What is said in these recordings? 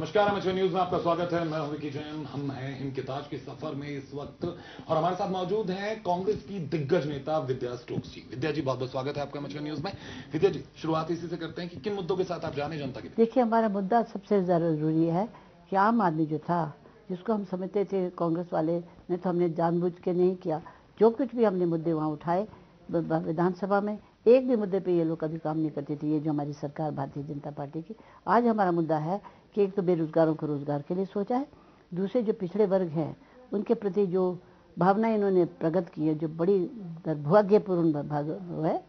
नमस्कार amateur news में आपका स्वागत है, मैं विकी जैन। हम हैं हिम किताज के सफ़र में इस वक्त और हमारे साथ मौजूद हैं कांग्रेस की दिग्गज नेता विद्या स्टोक्स जी। विद्या जी, बहुत बहुत स्वागत है आपका अमेचर न्यूज़ में। विद्या जी, शुरुआत इसी से करते हैं कि किन मुद्दों के साथ आप जाने जनता की देखिए, हमारा मुद्दा सबसे ज़्यादा ज़रूरी है कि आम आदमी जो था, जिसको हम समझते थे कांग्रेस वाले ने तो हमने जानबूझ के नहीं किया। जो कुछ भी हमने मुद्दे वहाँ उठाए विधानसभा में, एक भी मुद्दे पे ये लोग कभी काम नहीं करते थे। ये जो हमारी सरकार, भारतीय जनता पार्टी की, आज हमारा मुद्दा है कि एक तो बेरोजगारों को रोज़गार के लिए सोचा है, दूसरे जो पिछड़े वर्ग हैं, उनके प्रति जो भावना इन्होंने प्रकट की है, जो बड़ी दुर्भाग्यपूर्ण भाग है,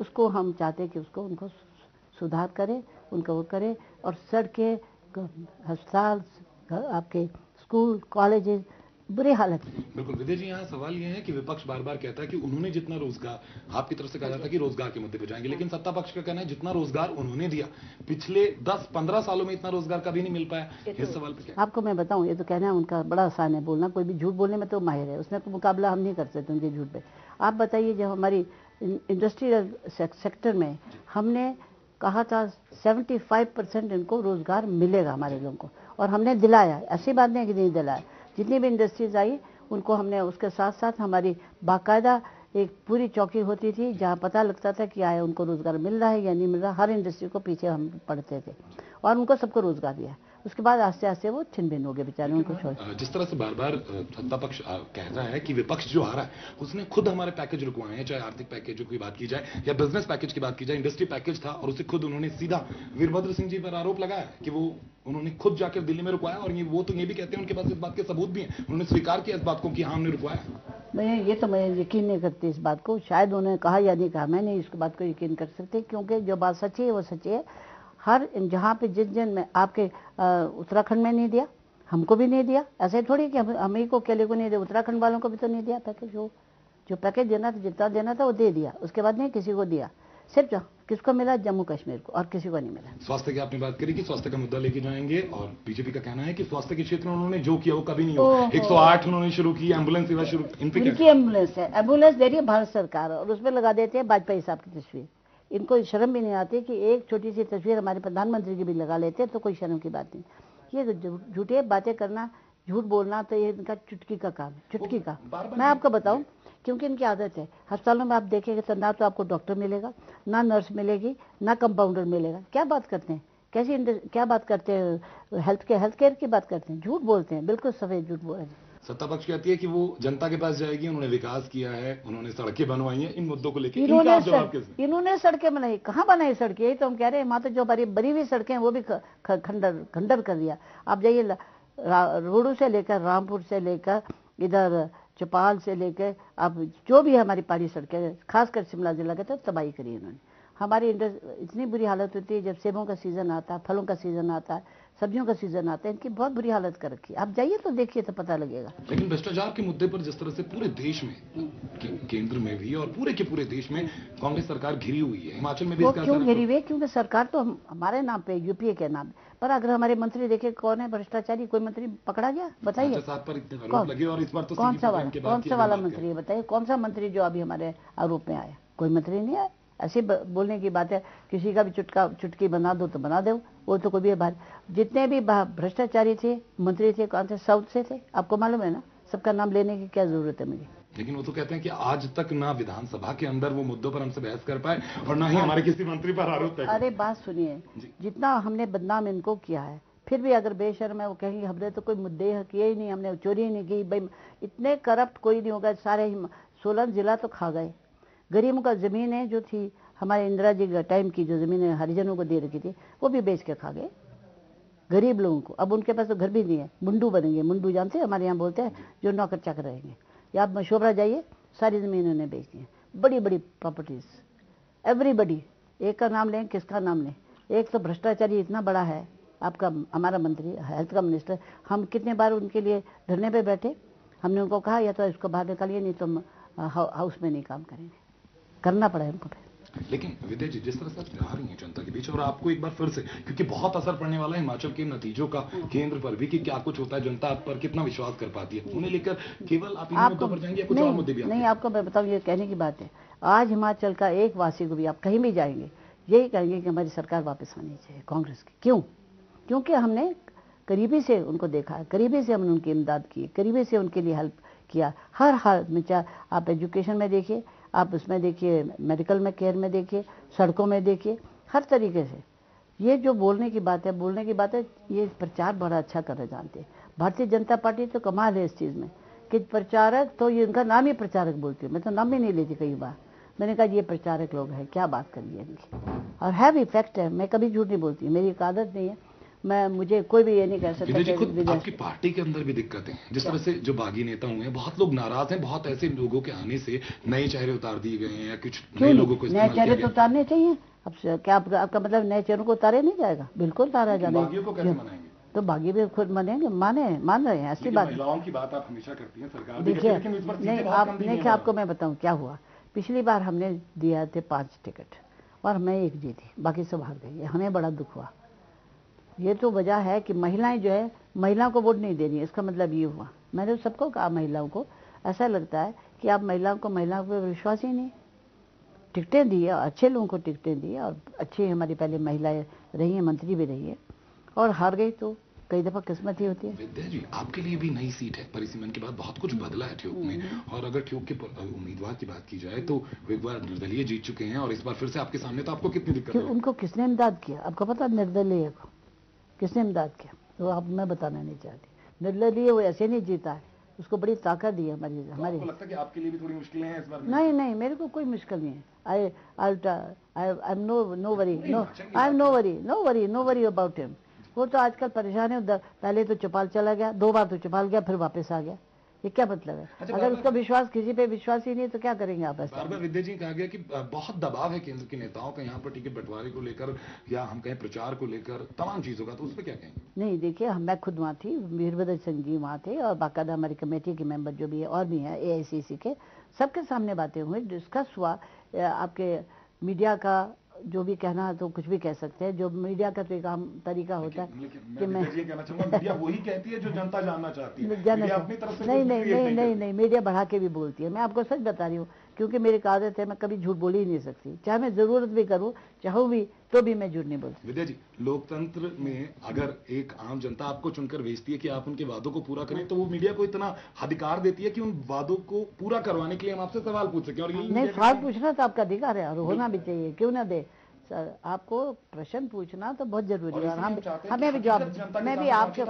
उसको हम चाहते हैं कि उसको उनको सुधार करें, उनका वो करें और सड़कें अस्पताल आपके स्कूल, कॉलेजेस बुरी हालत में। बिल्कुल विद्या जी यहाँ सवाल ये है कि विपक्ष बार बार कहता है कि उन्होंने जितना रोज़गार आपकी तरफ़ से कहा जाता है कि रोज़गार के मुद्दे पे जाएँगे लेकिन सत्ता पक्ष का कहना है जितना रोज़गार उन्होंने दिया पिछले 10-15 सालों में इतना रोज़गार कभी नहीं मिल पाया। इस सवाल पे क्या? आपको मैं बताऊँ ये तो कहना है उनका बड़ा आसान है बोलना कोई भी झूठ बोलने में तो माहिर है उसमें तो मुकाबला हम नहीं कर सकते उनके झूठ पे। आप बताइए जब हमारी इंडस्ट्रियल सेक्टर में हमने कहा था 75 परसेंट इनको रोज़गार मिलेगा हमारे लोगों को और हमने दिलाया ऐसी बात नहीं है कि नहीं दिलाया। जितनी भी इंडस्ट्रीज़ आई, उनको हमने उसके साथ साथ हमारी बाकायदा एक पूरी चौकी होती थी, जहाँ पता लगता था कि आया उनको रोज़गार मिल रहा है या नहीं मिल रहा, हर इंडस्ट्री को पीछे हम पढ़ते थे। और उनको सबको रोज़गार दिया। उसके बाद आस्ते आस्ते वो छिन भिन हो गए बेचारे उनको छोड़ जिस तरह से बार बार सत्ता पक्ष कह रहा है कि विपक्ष जो आ रहा है उसने खुद हमारे पैकेज रुकवाए हैं चाहे आर्थिक पैकेज की बात की जाए या बिज़नेस पैकेज की बात की जाए इंडस्ट्री पैकेज था और उसे खुद उन्होंने सीधा वीरभद्र सिंह जी पर आरोप लगाया कि वो उन्होंने खुद जाकर दिल्ली में रुकवाया और ये वो तो ये भी कहते हैं उनके पास इस बात के सबूत भी हैं उन्होंने स्वीकार किया इस बात को कि हाँ हमने रुकवाया मैं ये तो मैं यकीन नहीं करती इस बात को शायद उन्होंने कहा या नहीं कहा मैं नहीं इस बात को यकीन कर सकती क्योंकि जो बात सच्ची है वो सच्ची है। हर जहाँ पे जिस जिन में आपके उत्तराखंड में नहीं दिया हमको भी नहीं दिया। ऐसे थोड़ी कि हम हम ही को अकेले को नहीं दिया उत्तराखंड वालों को भी तो नहीं दिया पैकेज वो जो पैकेज देना था जितना देना था वो दे दिया। उसके बाद नहीं किसी को दिया। सिर्फ़ जो- किसको मिला? जम्मू कश्मीर को और किसी को नहीं मिला। स्वास्थ्य की आपने बात करी कि स्वास्थ्य का मुद्दा लेके जाएँगे और बीजेपी का कहना है कि स्वास्थ्य के क्षेत्र में उन्होंने जो किया वो कभी नहीं हुआ। 108 उन्होंने शुरू की एंबुलेंस सेवा शुरू इन पे एंबुलेंस है। एंबुलेंस दे रही है भारत सरकार और उसमें लगा देते हैं वाजपेयी साहब की तस्वीर। इनको शर्म भी नहीं आती कि एक छोटी सी तस्वीर हमारे प्रधानमंत्री की भी लगा लेते हैं तो कोई शर्म की बात नहीं। ये झूठे बातें करना झूठ बोलना तो ये इनका चुटकी का काम है चुटकी का। मैं आपको बताऊँ क्योंकि इनकी आदत है। अस्पतालों में आप देखेंगे तो ना तो आपको डॉक्टर मिलेगा ना नर्स मिलेगी ना कंपाउंडर मिलेगा। क्या बात करते हैं? कैसी क्या बात करते हैं? हेल्थ के हेल्थ केयर की बात करते हैं? झूठ बोलते हैं बिल्कुल सफ़ेद झूठ बोल सत्ता पक्ष कहती है कि वो जनता के पास जाएगी उन्होंने विकास किया है उन्होंने सड़कें बनवाई हैं इन मुद्दों को लेकर इन्होंने इन्होंने सड़कें बनाई कहाँ बनाई सड़कें? यही तो हम कह रहे हैं वहाँ तो जो हमारी बनी हुई सड़कें हैं वो भी खंडर खंडर कर दिया। आप जाइए रोडू से लेकर रामपुर से लेकर इधर चौपाल से लेकर आप जो भी हमारी पहाड़ी सड़कें खासकर शिमला जिला के तो तबाही करी इन्होंने। हमारी इतनी बुरी हालत होती है जब सेबों का सीज़न आता है फलों का सीज़न आता है सब्जियों का सीज़न आता है इनकी बहुत बुरी हालत कर रखी है। आप जाइए तो देखिए तो पता लगेगा। लेकिन भ्रष्टाचार के मुद्दे पर जिस तरह से पूरे देश में के, केंद्र में भी और पूरे के पूरे देश में कांग्रेस सरकार घिरी हुई है हिमाचल में भी वो क्यों घिरी हुई है? क्योंकि सरकार तो हम, हमारे नाम पे यूपीए के नाम पर अगर हमारे मंत्री देखे कौन है भ्रष्टाचारी कोई मंत्री पकड़ा गया? बताइए। कौन? तो सा वाला कौन सा वाला मंत्री है? बताइए कौन सा मंत्री जो अभी हमारे आरोप में आया? कोई मंत्री नहीं आया? ऐसी बोलने की बात है किसी का भी चुटका चुटकी बना दो तो बना दो वो तो कोई भी बात जितने भी भ्रष्टाचारी थे मंत्री थे कौन से साउथ से थे आपको मालूम है ना? सबका नाम लेने की क्या ज़रूरत है मुझे? लेकिन वो तो कहते हैं कि आज तक ना विधानसभा के अंदर वो मुद्दों पर हमसे बहस कर पाए और ना ही हमारे किसी मंत्री पर आरोप तय अरे बात सुनिए जितना हमने बदनाम इनको किया है फिर भी अगर बेशर्म है वो कहेंगे हमने तो कोई मुद्दे किए ही नहीं हमने चोरी ही नहीं की। भाई इतने करप्ट कोई नहीं होगा सारे हिम- सोलन जिला तो खा गए। गरीबों का जमीनें जो थी, हमारे इंदिरा जी के टाइम की जो जमीनें हरिजनों को दे रखी थी, वो भी बेच के खा गए। गरीब लोगों को। अब उनके पास तो घर भी नहीं है, मुंडू बनेंगे। मुंडू जानते हमारे यहाँ बोलते हैं, जो नौकर चाकर रहेंगे। या आप मशोबरा जाइए, सारी ज़मीन उन्होंने बेच दी है। बड़ी बड़ी प्रॉपर्टीज़ एवरीबडी एक का नाम लें, किसका नाम लें? एक तो भ्रष्टाचारी इतना बड़ा है, आपका, हमारा मंत्री हेल्थ का मिनिस्टर हम कितने बार उनके लिए धरने पे बैठे? हमने उनको कहा, या तो इसको बाहर निकालिए, नहीं तो हम हाउस में नहीं काम करेंगे। करना पड़ा है उनको फिर। लेकिन विद्या जी जिस तरह से आप जा रही हैं जनता के बीच और आपको एक बार फिर से क्योंकि बहुत असर पड़ने वाला है हिमाचल के नतीजों का केंद्र पर भी कि क्या कुछ होता है जनता आप पर कितना विश्वास कर पाती है उन्हें लेकर केवल आप मुद्दों पर जाएँगे कुछ और मुद्दे भी नहीं आपको मैं बताऊँ ये कहने की बात है आज हिमाचल का एक वासी को भी आप कहीं भी जाएँगे यही कहेंगे कि हमारी सरकार वापस आनी चाहिए कांग्रेस की। क्यों? क्योंकि हमने करीबी से उनको देखा करीबी से हमने उनकी इमदाद की करीबी से उनके लिए हेल्प किया हर हाल में चाहे आप एजुकेशन में देखिए आप उसमें देखिए मेडिकल में केयर में देखिए, सड़कों में देखिए, हर तरीके से। ये जो बोलने की बात है, बोलने की बात है, ये प्रचार बड़ा अच्छा करना जानते हैं। भारतीय जनता पार्टी तो कमाल है इस चीज़ में कि प्रचारक तो ये इनका नाम ही प्रचारक बोलती हूँ। मैं तो नाम ही नहीं लेती कई बार। मैंने कहा, ये प्रचारक लोग हैं, क्या बात करिए इनकी? और हैव इफ़ेक्ट है। मैं कभी झूठ नहीं बोलती, मेरी एक आदत नहीं है। मैं मुझे कोई भी ये नहीं कह सकता जी खुद आपकी पार्टी के अंदर भी दिक्कतें हैं। जिस तरह से जो बागी नेता हुए हैं बहुत लोग नाराज़ हैं बहुत ऐसे लोगों के आने से नए चेहरे उतार दिए गए हैं या कुछ नए लोगों को नए चेहरे तो उतारने चाहिए। अब क्या आपका, आपका मतलब नए चेहरों को उतारे नहीं जाएगा? बिल्कुल उतारा जाने। तो बागी भी खुद मानेंगे माने मान रहे हैं ऐसी बात। महिलाओं की बात आप हमेशा करती हैं सरकार देखिए नहीं आप कम दी नहीं हैं। आपको मैं बताऊँ क्या हुआ। पिछली बार हमने दिया थे पाँच टिकट और मैं एक जीती बाकी सब हार गई हमें बड़ा दुख हुआ। ये तो वजह है कि महिलाएँ जो है महिलाओं को वोट नहीं दे रही इसका मतलब ये हुआ। मैंने तो सबको कहा महिलाओं को ऐसा लगता है कि आप महिलाओं को महिलाओं पर विश्वास ही नहीं। टिकटें दी और अच्छे लोगों को टिकटें दी और अच्छी हमारी पहले महिलाएँ रही हैं मंत्री भी रही है। और हार गई तो कई दफ़ा किस्मत ही होती है। विद्या जी आपके लिए भी नई सीट है परिसीमन के बाद बहुत कुछ बदला है ठियोग में। हम्म। और अगर ठियोग के उम्मीदवार की बात की जाए तो वो एक बार निर्दलीय जीत चुके हैं और इस बार फिर से आपके सामने तो आपको कितनी दिक्कत उनको किसने इमदाद किया? आपको पता निर्दलीय को। किसने इमदाद किया? तो आप मैं बताना नहीं चाहती। निर्दलीय वो ऐसे नहीं जीता है। उसको बड़ी ताकत दी है हमारी हमारी आपको लगता है कि आपके लिए भी थोड़ी मुश्किलें हैं इस बार नहीं नहीं मेरे को कोई मुश्किल नहीं है। I I I am no no worry no I am no worry no worry no worry about him वो तो आजकल परेशान है पहले तो चौपाल चला गया दो बार तो चौपाल गया फिर वापस आ गया। ये क्या मतलब है? अच्छा, अगर उसका विश्वास किसी पे विश्वास ही नहीं तो क्या करेंगे आप ऐसा बार बार विद्या जी कहा गया कि बहुत दबाव है केंद्र के नेताओं का यहाँ पर टिकट बंटवारे को लेकर या हम कहें प्रचार को लेकर तमाम चीज़ों का तो उस पर क्या कहेंगे? नहीं देखिए हम मैं खुद वहाँ थी वीरभद्र सिंह जी वहाँ थे और बाकायदा हमारी कमेटी के मेंबर जो भी है और भी हैं एआईसीसी के सबके सामने बातें हुई डिस्कस हुआ आपके मीडिया का जो भी कहना है तो कुछ भी कह सकते हैं। जो मीडिया का तो एक आम तरीका होता है कि मैं ये कहना चाहूँगा मीडिया वही कहती है जो जनता जानना चाहती है। जाना अपनी तरफ़ से नहीं नहीं नहीं नहीं नहीं मीडिया बढ़ा के भी बोलती है। मैं आपको सच बता रही हूँ क्योंकि मेरी आदत है मैं कभी झूठ बोल ही नहीं सकती। चाहे मैं ज़रूरत भी करूँ चाहूँ भी तो भी मैं झूठ नहीं बोलती विद्या जी लोकतंत्र में अगर एक आम जनता आपको चुनकर भेजती है कि आप उनके वादों को पूरा करें तो वो मीडिया को इतना अधिकार देती है कि उन वादों को पूरा करवाने के लिए हम आपसे सवाल पूछ सकें और नहीं सवाल पूछना तो आपका अधिकार है और होना भी चाहिए क्यों ना दे? सर आपको प्रश्न पूछना तो बहुत ज़रूरी है और हम हम भी जवाब मैं भी आपके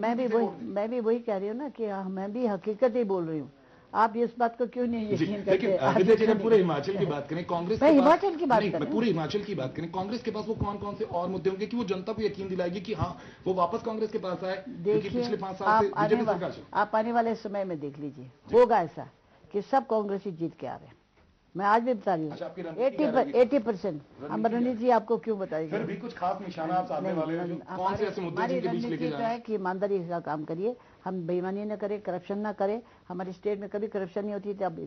मैं भी वही मैं भी वही कह रही हूँ ना कि हाँ, मैं भी हकीकत ही बोल रही हूँ। आप इस बात को क्यों नहीं यकीन करते? लेकिन पूरे हिमाचल की बात करें कांग्रेस मैं के हिमाचल की बात करें मैं पूरे हिमाचल की बात करें कांग्रेस के पास वो कौन कौन से और मुद्दे होंगे कि वो जनता को यकीन दिलाएगी कि हाँ वो वापस कांग्रेस के पास आए देखिए पिछले पाँच साल आने आप आने वाले समय में देख लीजिए। होगा ऐसा कि सब कांग्रेस ही जीत के आ रहे हैं। मैं आज भी बता रही अच्छा, हूँ एट्टी एटी एटी परसेंट। हम रणनीति आपको क्यों बताएँगे फिर भी कुछ खास निशाना आप सामने वाले हैं जो कौन से ऐसे मुद्दे जिनके बीच लेके तो जाए है? कि ईमानदारी का काम करिए हम बेईमानी ना करें करप्शन ना करें हमारे स्टेट में कभी करप्शन नहीं होती थी अब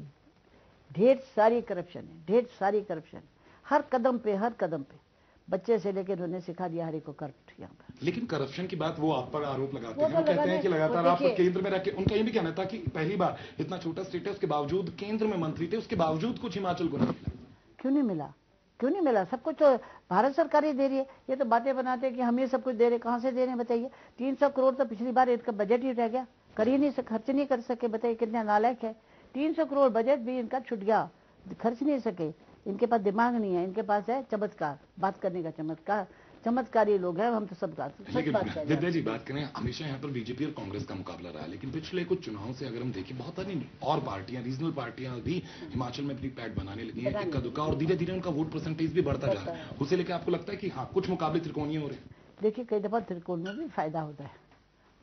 ढेर सारी करप्शन है ढेर सारी करप्शन हर कदम पे हर कदम पे। बच्चे से लेकर उन्होंने सिखा दिया हर को करप्ट यहाँ पर लेकिन करप्शन की बात वो आप पर आरोप लगाते हैं वो तो कहते हैं कि लगातार आप केंद्र में रह के उनका ये भी कहना था कि पहली बार इतना छोटा स्टेट है उसके बावजूद केंद्र में मंत्री थे उसके बावजूद कुछ हिमाचल को नहीं मिला। क्यों नहीं मिला? क्यों नहीं मिला? सब कुछ तो भारत सरकार ही दे रही है। ये तो बातें बनाते हैं कि हम ये सब कुछ दे रहे हैं कहाँ से दे रहे हैं बताइए। तीन सौ करोड़ तो पिछली बार इनका बजट ही रह गया। कर ही नहीं सक खर्च नहीं कर सके बताइए कितने नालायक है। तीन सौ करोड़ बजट भी इनका छुट गया खर्च नहीं सके। इनके पास दिमाग नहीं है इनके पास है चमत्कार बात करने का चमत्कार। चमत्कारी लोग हैं हम तो सब बात विद्या हैं। जी बात करें हमेशा यहाँ पर बीजेपी और कांग्रेस का मुकाबला रहा है लेकिन पिछले कुछ चुनाव से अगर हम देखें बहुत सारी और पार्टियाँ रीजनल पार्टियाँ भी हिमाचल में अपनी पैट बनाने लगी हैं इक्का दुक्का और धीरे धीरे उनका वोट परसेंटेज भी बढ़ता जा रहा है। उसे लेकर आपको लगता है कि हाँ कुछ मुकाबले त्रिकोणीय हो रहे हैं? देखिए कई दफ़ा त्रिकोण में भी फ़ायदा होता है।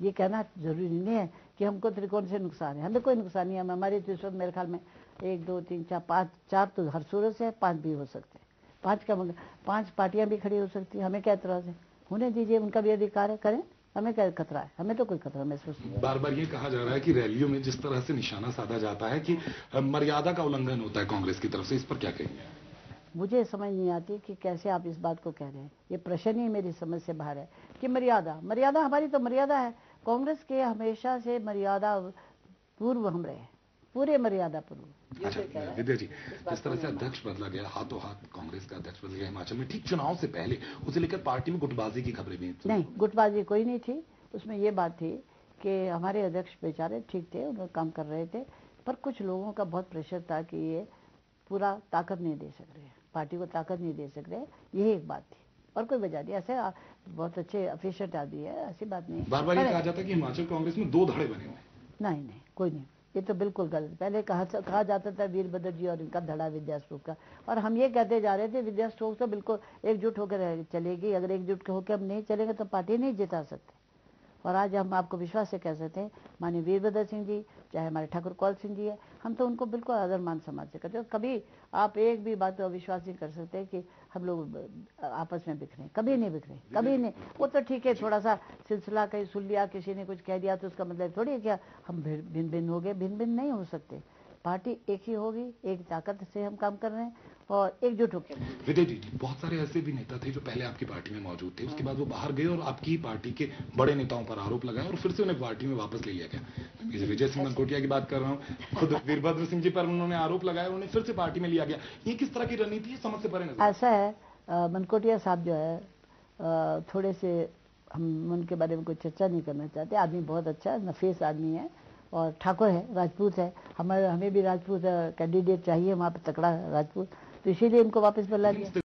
ये कहना ज़रूरी नहीं है कि हमको त्रिकोण से नुकसान है? हमें कोई नुकसान नहीं है। हम- हमारे तो इस वक्त मेरे ख्याल में एक दो तीन चार पाँच चार तो हर सूरत से है पाँच भी हो सकते हैं। पाँच का मतलब पाँच पार्टियाँ भी खड़ी हो सकती हैं। हमें क्या एतराज़ है? होने दीजिए उनका भी अधिकार है करें। हमें क्या खतरा है? हमें तो कोई खतरा महसूस नहीं बार बार ये कहा जा रहा है कि रैलियों में जिस तरह से निशाना साधा जाता है कि मर्यादा का उल्लंघन होता है कांग्रेस की तरफ़ से इस पर क्या कहेंगे? मुझे समझ नहीं आती कि कैसे आप इस बात को कह रहे हैं। ये प्रश्न ही मेरी समझ से बाहर है कि मर्यादा मर्यादा हमारी तो मर्यादा है। कांग्रेस के हमेशा से मर्यादा पूर्व हम रहे पूरे मर्यादा पूर्व। अच्छा विद्या जी जिस तरह से अध्यक्ष बदला गया हाथों हाथ कांग्रेस का अध्यक्ष बदल गया हिमाचल में ठीक चुनाव से पहले उसे लेकर पार्टी में गुटबाजी की खबरें भी नहीं गुटबाजी कोई नहीं थी। उसमें ये बात थी कि हमारे अध्यक्ष बेचारे ठीक थे उन्होंने काम कर रहे थे पर कुछ लोगों का बहुत प्रेशर था कि ये पूरा ताकत नहीं दे सक रहे पार्टी को ताकत नहीं दे सक रहे यही एक बात थी। और कोई वजह नहीं ऐसे बहुत अच्छे अफिशियंट आदमी है ऐसी बात नहीं। बार बार ये कहा जाता है कि हिमाचल कांग्रेस में दो धड़े बने हुए हैं। नहीं नहीं कोई नहीं। ये तो बिल्कुल गलत। पहले कहा कहा जाता था वीरभद्र जी और इनका धड़ा विद्या स्टोक का। और हम ये कहते जा रहे थे विद्या स्टोक तो बिल्कुल एकजुट होकर चलेगी। अगर एकजुट होकर हम नहीं चलेंगे तो पार्टी नहीं जिता सकते। और आज हम आपको विश्वास से कह सकते हैं, माननीय वीरभद्र सिंह जी, चाहे हमारे ठाकुर कौल सिंह जी है, हम तो उनको बिल्कुल आदर मान समाज से करते हैं। कभी आप एक भी बात पर विश्वास नहीं कर सकते कि हम लोग आपस में बिखरे, कभी नहीं बिखरे, कभी नहीं। वो तो ठीक है, थोड़ा सा सिलसिला कहीं सुन लिया, किसी ने कुछ कह दिया तो उसका मतलब थोड़ी है क्या हम भिन्न भिन्न हो गए भिन्न भिन्न नहीं हो सकते। पार्टी एक ही होगी, एक ताकत से हम काम कर रहे हैं। और एकजुट होकर विजय जी बहुत सारे ऐसे भी नेता थे जो पहले आपकी पार्टी में मौजूद थे। उसके बाद वो बाहर गए और आपकी पार्टी के बड़े नेताओं पर आरोप लगाए और फिर से उन्हें पार्टी में वापस ले लिया गया। विजय विजय सिंह मनकोटिया की बात कर रहा हूँ खुद वीरभद्र सिंह जी पर उन्होंने आरोप लगाया उन्हें फिर से पार्टी में लिया गया। ये किस तरह की रणनीति है समझ से परे ऐसा है मनकोटिया साहब जो है थोड़े से हम उनके बारे में कोई चर्चा नहीं करना चाहते। आदमी बहुत अच्छा नफीस आदमी है और ठाकुर है राजपूत है। हमारे हमें भी राजपूत कैंडिडेट चाहिए वहाँ पर तकड़ा राजपूत। तो इसीलिए इनको वापस बुला लिया।